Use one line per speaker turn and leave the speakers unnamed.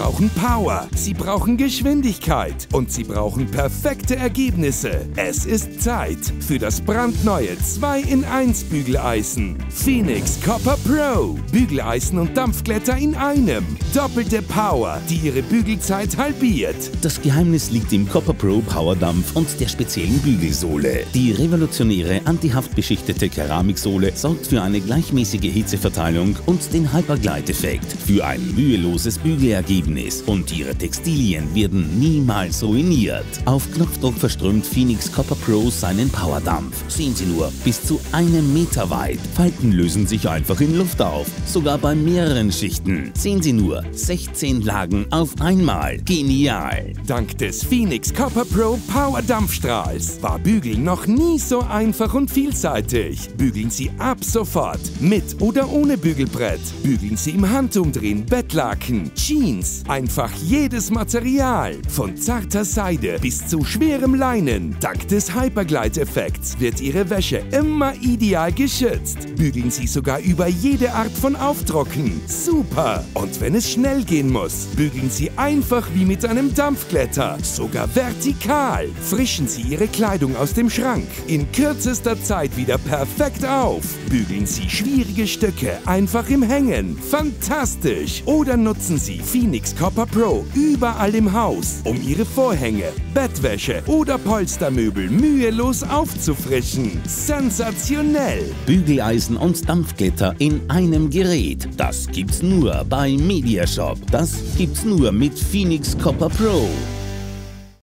brauchen Power, Sie brauchen Geschwindigkeit und Sie brauchen perfekte Ergebnisse. Es ist Zeit für das brandneue 2 in 1 Bügeleisen. Phoenix Copper Pro. Bügeleisen und Dampfglätter in einem. Doppelte Power, die Ihre Bügelzeit halbiert.
Das Geheimnis liegt im Copper Pro Powerdampf und der speziellen Bügelsohle. Die revolutionäre antihaftbeschichtete Keramiksohle sorgt für eine gleichmäßige Hitzeverteilung und den Hyperglide-Effekt für ein müheloses Bügelergebnis und Ihre Textilien werden niemals ruiniert. Auf Knopfdruck verströmt Phoenix Copper Pro seinen Powerdampf. Sehen Sie nur, bis zu einem Meter weit. Falten lösen sich einfach in Luft auf, sogar bei mehreren Schichten. Sehen Sie nur, 16 Lagen auf einmal. Genial!
Dank des Phoenix Copper Pro Power Dampfstrahls war Bügeln noch nie so einfach und vielseitig. Bügeln Sie ab sofort mit oder ohne Bügelbrett. Bügeln Sie im Handumdrehen, Bettlaken, Jeans, einfach jedes Material. Von zarter Seide bis zu schwerem Leinen. Dank des Hyperglide-Effekts wird Ihre Wäsche immer ideal geschützt. Bügeln Sie sogar über jede Art von Auftrocken. Super! Und wenn es schnell gehen muss, bügeln Sie einfach wie mit einem Dampfglätter, sogar vertikal. Frischen Sie Ihre Kleidung aus dem Schrank in kürzester Zeit wieder perfekt auf. Bügeln Sie schwierige Stücke einfach im Hängen. Fantastisch! Oder nutzen Sie Phoenix Copper Pro überall im Haus, um Ihre Vorhänge, Bettwäsche oder Polstermöbel mühelos aufzufrischen. Sensationell!
Bügeleisen und Dampfglätter in einem Gerät. Das gibt's nur bei Mediashop. Das gibt's nur mit Phoenix Copper Pro.